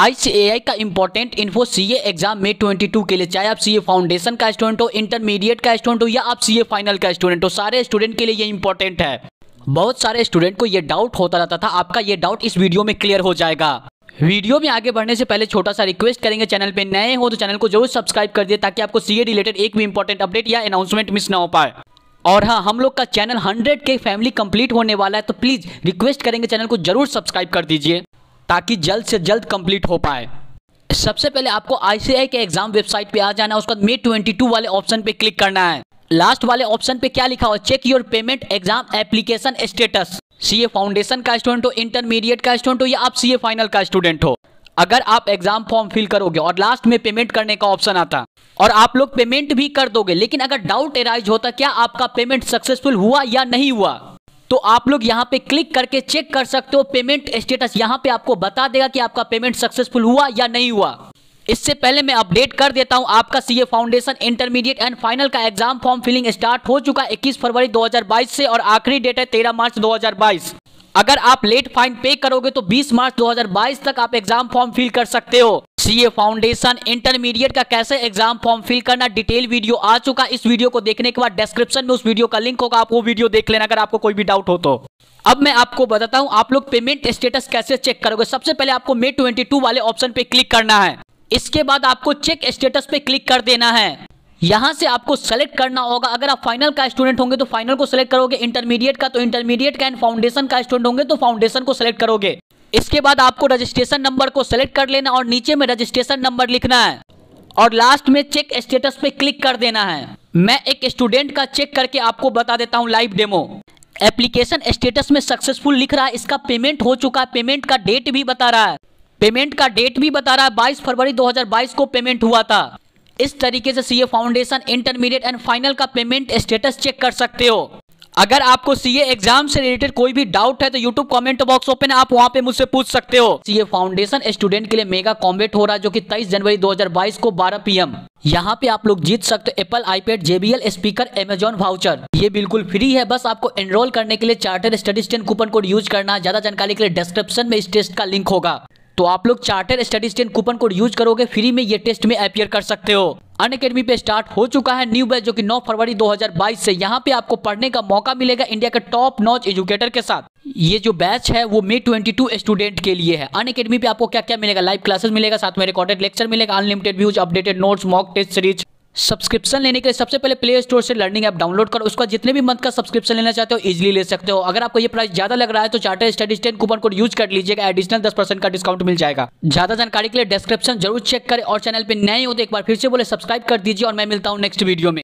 ICAI का important info CA exam में 22 के लिए, चाहे आप सीए फाउंडेशन का स्टूडेंट हो इंटरमीडिएट का स्टूडेंट हो, या आप सीए फाइनल का स्टूडेंट हो, सारे स्टूडेंट के लिए ये इंपॉर्टेंट है। बहुत सारे स्टूडेंट को ये डाउट होता रहता था, आपका ये डाउट इस वीडियो में क्लियर हो जाएगा। वीडियो में आगे बढ़ने से पहले छोटा सा रिक्वेस्ट करेंगे चैनल पे नए हो तो चैनल को ज़रूर सब्सक्राइब कर दिए, ताकि आपको सीए रिलेटेड एक भी इंपॉर्टेंट अपडेट या अनाउंसमेंट मिस ना हो पाए। और हाँ हम लोग का चैनल 100 के फैमिली कंप्लीट होने वाला है तो प्लीज़ रिक्वेस्ट करेंगे चैनल को ज़रूर सब्सक्राइब कर दीजिए। ताकि जल्द से जल्द कंप्लीट हो पाए। सबसे पहले आपको आईसीआई के एग्ज़ाम वेबसाइट पे आ जाना है, उसके बाद मे 22 वाले ऑप्शन पे क्लिक करना है। लास्ट वाले ऑप्शन पे क्या लिखा हुआ check your payment exam application status CA foundation का स्टूडेंट हो इंटरमीडिएट का स्टूडेंट हो, या आप सीए फाइनल का स्टूडेंट हो। अगर आप एग्ज़ाम फॉर्म फिल करोगे और लास्ट में पेमेंट करने का ऑप्शन आता और आप लोग पेमेंट भी कर दोगे, लेकिन अगर डाउट एराइज होता, क्या आपका पेमेंट सक्सेसफुल हुआ या नहीं हुआ? तो आप लोग यहाँ पे क्लिक करके चेक कर सकते हो पेमेंट स्टेटस यहाँ पे आपको बता देगा कि आपका पेमेंट सक्सेसफुल हुआ या नहीं हुआ। इससे पहले मैं अपडेट कर देता हूँ, आपका CA foundation intermediate and final का एग्ज़ाम फॉर्म फिलिंग स्टार्ट हो चुका है 21 फरवरी 2022 से और आखिरी डेट है 13 मार्च 2022 अगर आप लेट फाइन पे करोगे तो 20 मार्च 2022 तक आप एग्ज़ाम फॉर्म फिल कर सकते हो। सीए फाउंडेशन इंटरमीडिएट का कैसे एग्ज़ाम फॉर्म फिल करना डिटेल वीडियो आ चुका। इस वीडियो को देखने के बाद डिस्क्रिप्शन में उस वीडियो का लिंक होगा, आप वो वीडियो देख लेना अगर आपको कोई भी डाउट हो तो। अब मैं आपको बताता हूँ, आप लोग पेमेंट स्टेटस कैसे चेक करोगे। सबसे पहले आपको मे 22 वाले ऑप्शन पे क्लिक करना है। इसके बाद आपको चेक स्टेटस पे क्लिक कर देना है। यहाँ से आपको सेलेक्ट करना होगा। अगर आप फाइनल का स्टूडेंट होंगे तो फाइनल को सेलेक्ट करोगे। इंटरमीडिएट का तो इंटरमीडिएट का एंड फाउंडेशन का स्टूडेंट होंगे तो फाउंडेशन को सेलेक्ट करोगे। इसके बाद आपको रजिस्ट्रेशन नंबर को सेलेक्ट कर लेना और नीचे में रजिस्ट्रेशन नंबर लिखना है। और लास्ट में चेक स्टेटस पे क्लिक कर देना है। मैं एक स्टूडेंट का चेक करके आपको बता देता हूँ लाइव डेमो एप्लीकेशन स्टेटस में सक्सेसफुल लिख रहा है, इसका पेमेंट हो चुका है। पेमेंट का डेट भी बता रहा है। पेमेंट का डेट भी बता रहा है। 22 फरवरी 2022 को पेमेंट हुआ था। इस तरीके से CA foundation intermediate and final का पेमेंट स्टेटस चेक कर सकते हो। अगर आपको सीए एग्ज़ाम से रिलेटेड कोई भी डाउट है तो यूट्यूब कमेंट बॉक्स ओपन है। आप वहाँ पे मुझसे पूछ सकते हो। सीए फाउंडेशन स्टूडेंट के लिए मेगा कॉम्बेट हो रहा है, जो कि 23 जनवरी 2022 को 12 पीएम यहाँ पे आप लोग जीत सकते हो Apple iPad JBL speaker Amazon voucher ये बिल्कुल फ्री है। बस आपको एनरोल करने के लिए Charter Study ten coupon code use करना है। ज़्यादा जानकारी के लिए डिस्क्रिप्शन में इस टेस्ट का लिंक होगा। तो आप लोग Charter Study ten coupon code use करोगे फ्री में ये टेस्ट में अपियर कर सकते हो। अन अकेडमी पे स्टार्ट हो चुका है न्यू बैच, जो कि 9 फरवरी 2022 से यहाँ पे आपको पढ़ने का मौका मिलेगा इंडिया के टॉप नॉच एजुकेटर के साथ। ये जो बैच है, वो मे 22 स्टूडेंट के लिए है। अन अकेडमी पे आपको क्या क्या मिलेगा? लाइव क्लासेस मिलेगा, साथ में रिकॉर्डेड लेक्चर मिलेगा unlimited views updated notes mock test series subscription लेने के लिए सबसे पहले प्ले स्टोर से लर्निंग ऐप डाउनलोड करो। उसका जितने भी मंथ का सब्सक्रिप्शन लेना चाहते हो इजीली ले सकते हो। अगर आपको ये प्राइस ज़्यादा लग रहा है तो Charter Studies ten coupon code use कर लीजिएगा। एडिशनल दस परसेंट का डिस्काउंट मिल जाएगा। ज़्यादा जानकारी के लिए डिस्क्रिप्शन ज़रूर चेक करें और चैनल पर नए हो तो एक बार फिर से बोले सब्सक्राइब कर दीजिए और मैं मिलता हूँ नेक्स्ट वीडियो में।